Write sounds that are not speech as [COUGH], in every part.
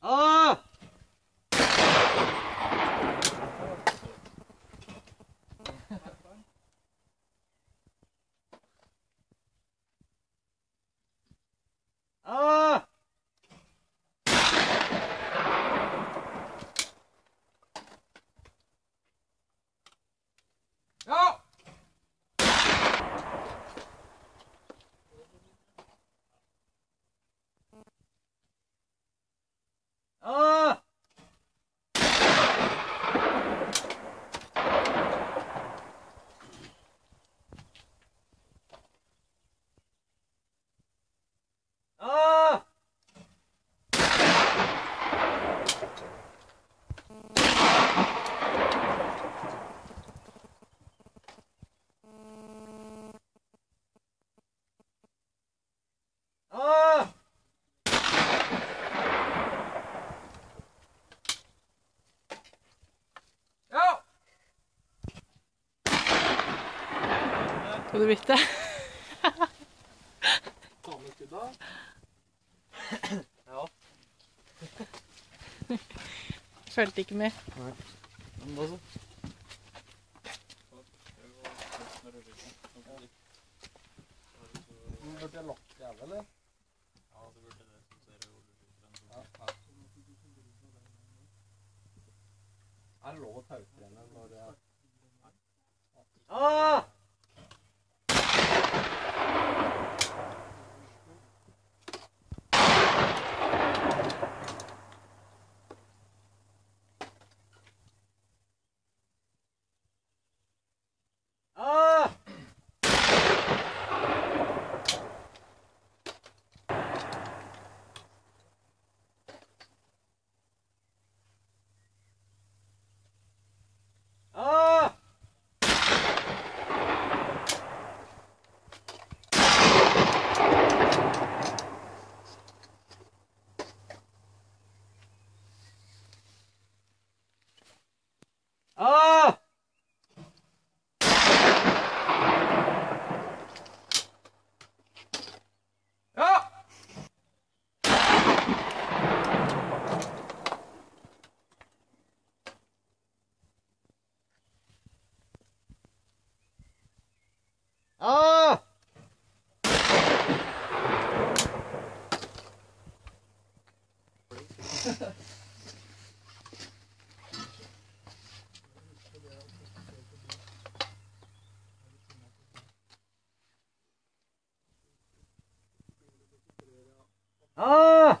啊！Skal du bytte? Ta med skudda. Ja. Følte ikke med. Nei. Men da så. Burde jeg lagt det, eller? Er det lov å tautrene når det er ah! 아!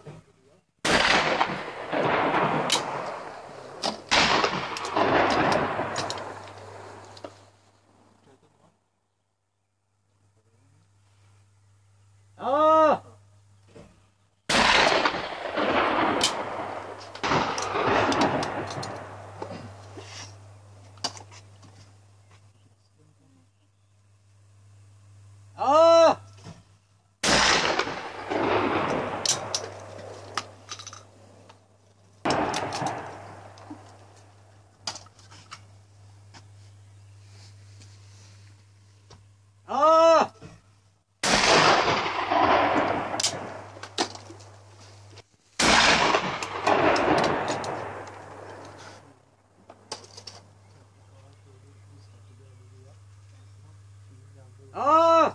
아!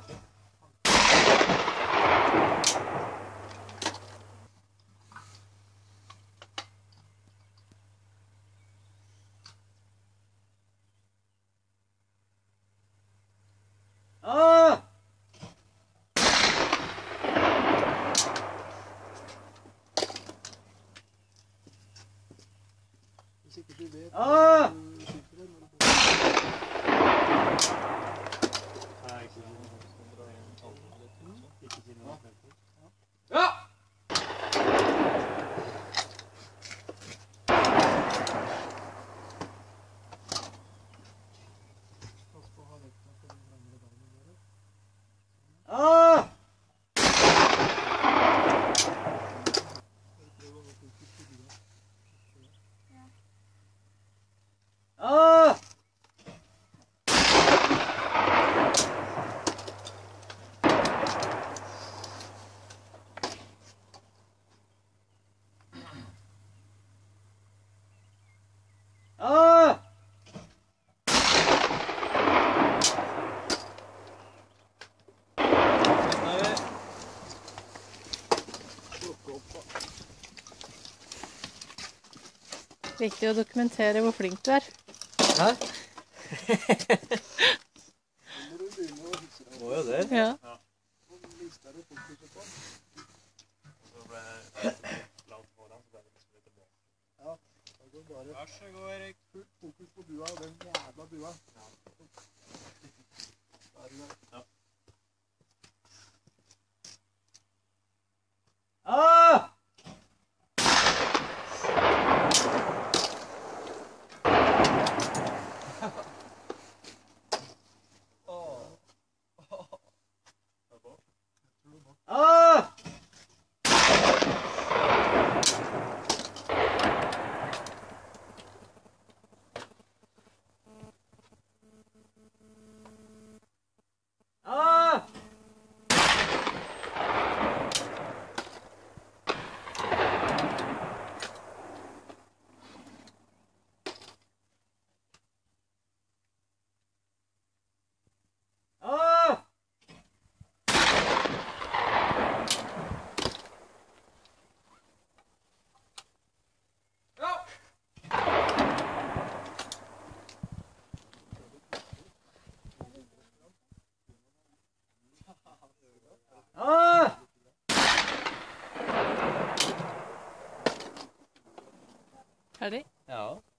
아! 이 새끼들 왜? 아! viktig å dokumentere hvor flink du er. Hæ? [LAUGHS]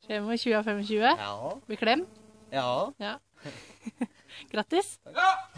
25 av 25? Ja. Blir klem? Ja. ja. [LAUGHS] Grattis. Takk.